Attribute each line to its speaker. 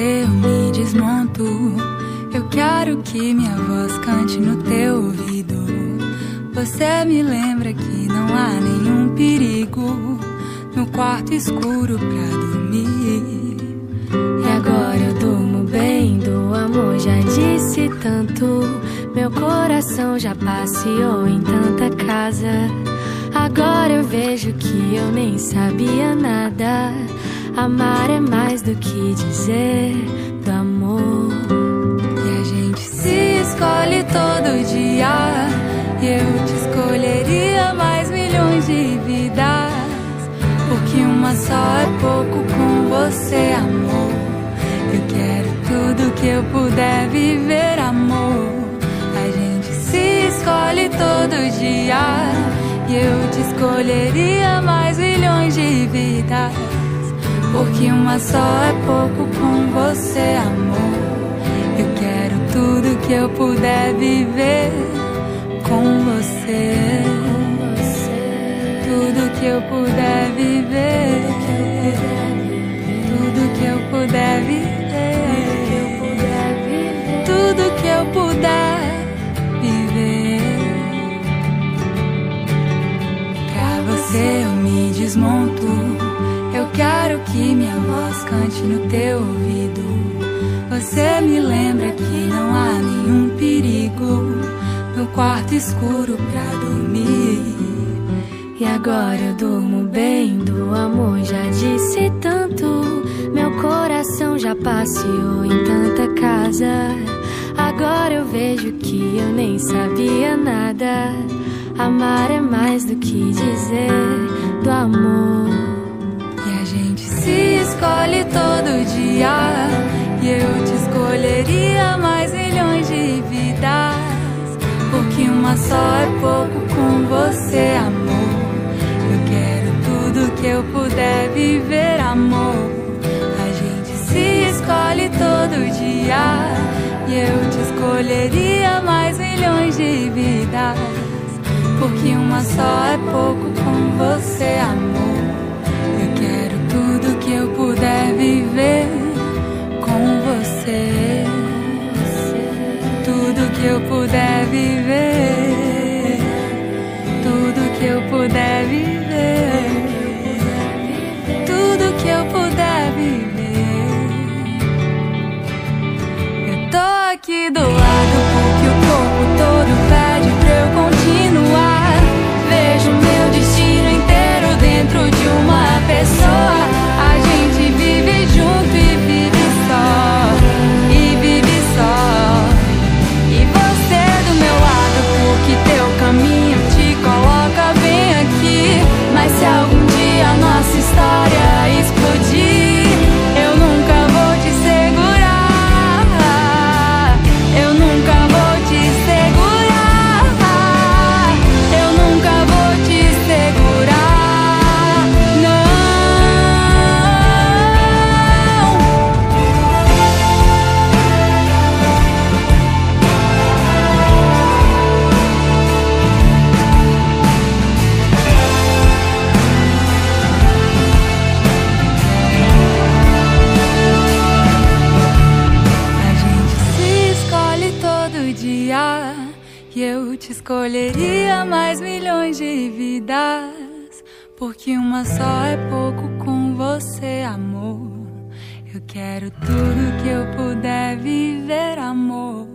Speaker 1: eu me desmonto. Eu quero que minha voz cante no teu ouvido. Você me lembra que não há nenhum perigo no quarto escuro pra dormir.
Speaker 2: E agora eu durmo bem, do amor já disse tanto. Meu coração já passeou em tanta casa. Agora eu vejo que eu nem sabia nada. Amar é mais do que dizer do amor.
Speaker 1: E a gente se escolhe todo dia. E eu te escolheria mais milhões de vidas. Porque uma só é pouco com você, amor. Eu quero tudo que eu puder viver, amor. A gente se escolhe todo dia. E eu te escolheria mais milhões de vidas. Porque uma só é pouco com você, amor. Eu quero tudo que eu puder viver com você. Tudo que eu puder viver. Tudo que eu puder viver. Que minha voz cante no teu ouvido. Você me lembra que não há nenhum perigo no quarto escuro pra dormir.
Speaker 2: E agora eu durmo bem, do amor já disse tanto. Meu coração já passeou em tanta casa. Agora eu vejo que eu nem sabia nada. Amar é mais do que dizer do amor.
Speaker 1: Uma só é pouco com você, amor. Eu quero tudo que eu puder viver, amor. A gente se escolhe todo dia. E eu te escolheria mais milhões de vidas. Porque uma só é pouco com você, amor. Eu quero tudo que eu puder viver com você. Tudo que eu puder viver. Tudo que escolheria mais milhões de vidas. Porque uma só é pouco com você, amor. Eu quero tudo que eu puder viver, amor.